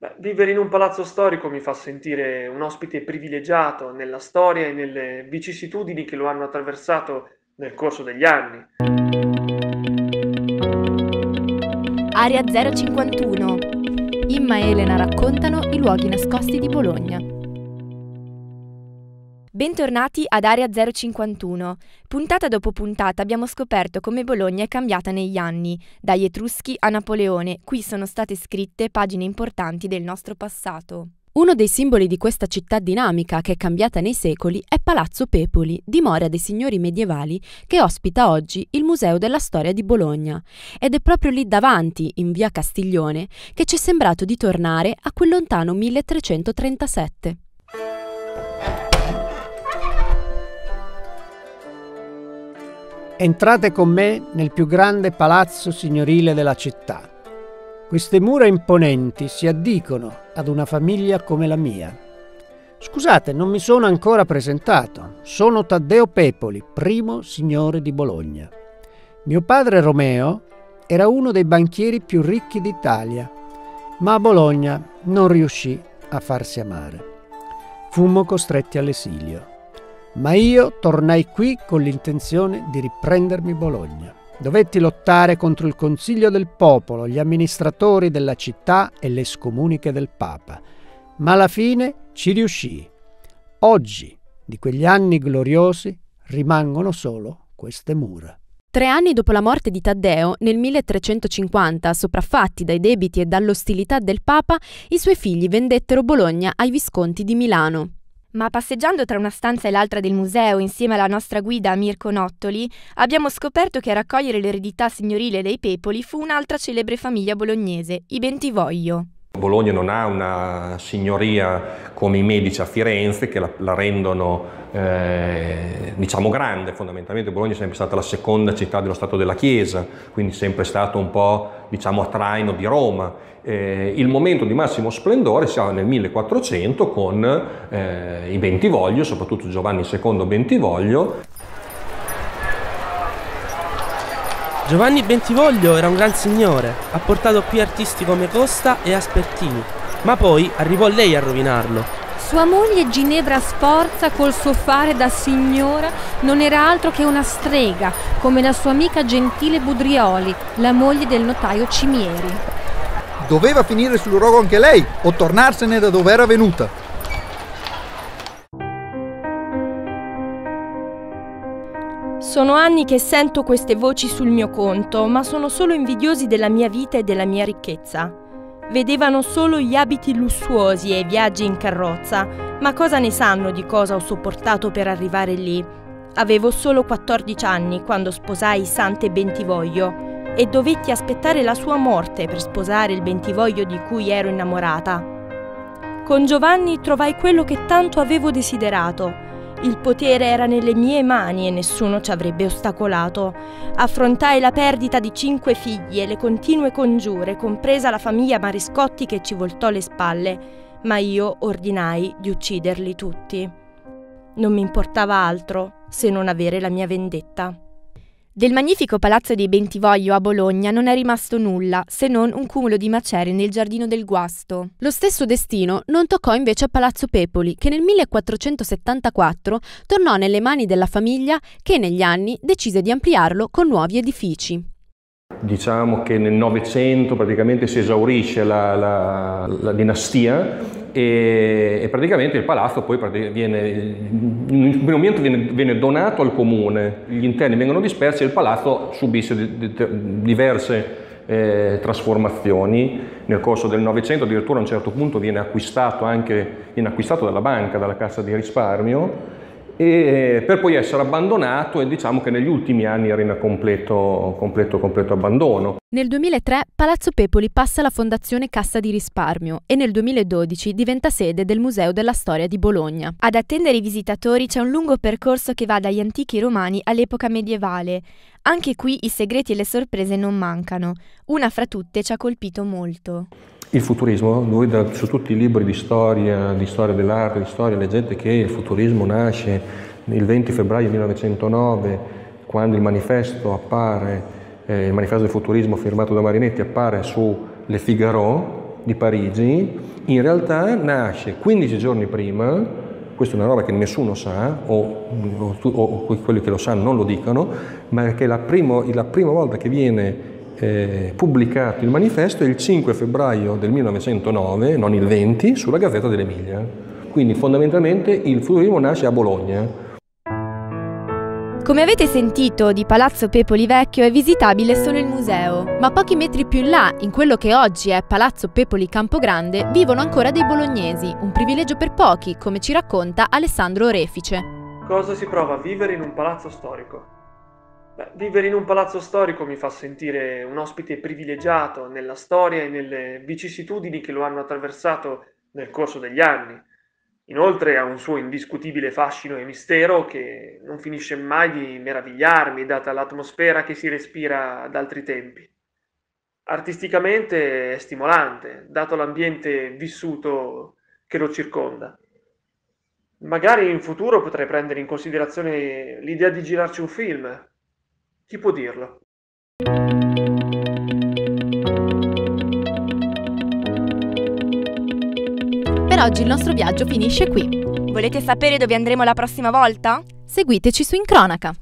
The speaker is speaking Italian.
Beh, vivere in un palazzo storico mi fa sentire un ospite privilegiato nella storia e nelle vicissitudini che lo hanno attraversato nel corso degli anni. Area 051. Imma e Elena raccontano i luoghi nascosti di Bologna. Bentornati ad Area 051. Puntata dopo puntata abbiamo scoperto come Bologna è cambiata negli anni, dagli Etruschi a Napoleone. Qui sono state scritte pagine importanti del nostro passato. Uno dei simboli di questa città dinamica che è cambiata nei secoli è Palazzo Pepoli, dimora dei signori medievali che ospita oggi il Museo della Storia di Bologna. Ed è proprio lì davanti, in via Castiglione, che ci è sembrato di tornare a quel lontano 1337. Entrate con me nel più grande palazzo signorile della città. Queste mura imponenti si addicono ad una famiglia come la mia. Scusate, non mi sono ancora presentato. Sono Taddeo Pepoli, primo signore di Bologna. Mio padre Romeo era uno dei banchieri più ricchi d'Italia, ma a Bologna non riuscì a farsi amare. Fummo costretti all'esilio. Ma io tornai qui con l'intenzione di riprendermi Bologna. Dovetti lottare contro il Consiglio del Popolo, gli amministratori della città e le scomuniche del Papa. Ma alla fine ci riuscii. Oggi, di quegli anni gloriosi, rimangono solo queste mura. Tre anni dopo la morte di Taddeo, nel 1350, sopraffatti dai debiti e dall'ostilità del Papa, i suoi figli vendettero Bologna ai Visconti di Milano. Ma passeggiando tra una stanza e l'altra del museo insieme alla nostra guida Mirko Nottoli, abbiamo scoperto che a raccogliere l'eredità signorile dei Pepoli fu un'altra celebre famiglia bolognese, i Bentivoglio. Bologna non ha una signoria come i Medici a Firenze che la, la rendono eh, diciamo grande, fondamentalmente Bologna è sempre stata la seconda città dello Stato della Chiesa, quindi sempre stato un po' diciamo a traino di Roma. Eh, il momento di massimo splendore siamo nel 1400 con eh, i Bentivoglio, soprattutto Giovanni II Bentivoglio. Giovanni Bentivoglio era un gran signore, ha portato qui artisti come Costa e Aspertini, ma poi arrivò lei a rovinarlo. Sua moglie Ginevra Sforza col suo fare da signora non era altro che una strega, come la sua amica gentile Budrioli, la moglie del notaio Cimieri. Doveva finire sul rogo anche lei o tornarsene da dove era venuta. Sono anni che sento queste voci sul mio conto, ma sono solo invidiosi della mia vita e della mia ricchezza. Vedevano solo gli abiti lussuosi e i viaggi in carrozza, ma cosa ne sanno di cosa ho sopportato per arrivare lì? Avevo solo 14 anni quando sposai Sante Bentivoglio e dovetti aspettare la sua morte per sposare il bentivoglio di cui ero innamorata. Con Giovanni trovai quello che tanto avevo desiderato. Il potere era nelle mie mani e nessuno ci avrebbe ostacolato. Affrontai la perdita di cinque figli e le continue congiure, compresa la famiglia Mariscotti che ci voltò le spalle, ma io ordinai di ucciderli tutti. Non mi importava altro se non avere la mia vendetta. Del magnifico palazzo dei Bentivoglio a Bologna non è rimasto nulla, se non un cumulo di macerie nel giardino del Guasto. Lo stesso destino non toccò invece a Palazzo Pepoli, che nel 1474 tornò nelle mani della famiglia che negli anni decise di ampliarlo con nuovi edifici. Diciamo che nel Novecento praticamente si esaurisce la, la, la dinastia e, e, praticamente il palazzo poi viene, in un momento viene, viene, donato al comune, gli interni vengono dispersi e il palazzo subisce di, di, diverse eh, trasformazioni. Nel corso del Novecento, addirittura a un certo punto viene acquistato anche viene acquistato dalla banca, dalla cassa di risparmio e per poi essere abbandonato e diciamo che negli ultimi anni era in completo, completo, completo abbandono. Nel 2003 Palazzo Pepoli passa alla Fondazione Cassa di Risparmio e nel 2012 diventa sede del Museo della Storia di Bologna. Ad attendere i visitatori c'è un lungo percorso che va dagli antichi romani all'epoca medievale. Anche qui i segreti e le sorprese non mancano. Una fra tutte ci ha colpito molto. Il futurismo, noi da, su tutti i libri di storia, di storia dell'arte, di storia, leggete che il futurismo nasce il 20 febbraio 1909, quando il manifesto appare, eh, il manifesto del futurismo firmato da Marinetti appare su Le Figaro, di Parigi in realtà nasce 15 giorni prima, questa è una roba che nessuno sa, o, o, o quelli che lo sanno non lo dicono, ma che la, primo, la prima volta che viene eh, pubblicato il manifesto è il 5 febbraio del 1909, non il 20, sulla Gazzetta dell'Emilia. Quindi fondamentalmente il futurismo nasce a Bologna. Come avete sentito, di Palazzo Pepoli Vecchio è visitabile solo il museo, ma pochi metri più in là, in quello che oggi è Palazzo Pepoli Campogrande, vivono ancora dei bolognesi, un privilegio per pochi, come ci racconta Alessandro Orefice. Cosa si prova a vivere in un palazzo storico? Beh, vivere in un palazzo storico mi fa sentire un ospite privilegiato nella storia e nelle vicissitudini che lo hanno attraversato nel corso degli anni Inoltre ha un suo indiscutibile fascino e mistero che non finisce mai di meravigliarmi, data l'atmosfera che si respira ad altri tempi. Artisticamente è stimolante, dato l'ambiente vissuto che lo circonda. Magari in futuro potrei prendere in considerazione l'idea di girarci un film. Chi può dirlo? oggi il nostro viaggio finisce qui. Volete sapere dove andremo la prossima volta? Seguiteci su Incronaca.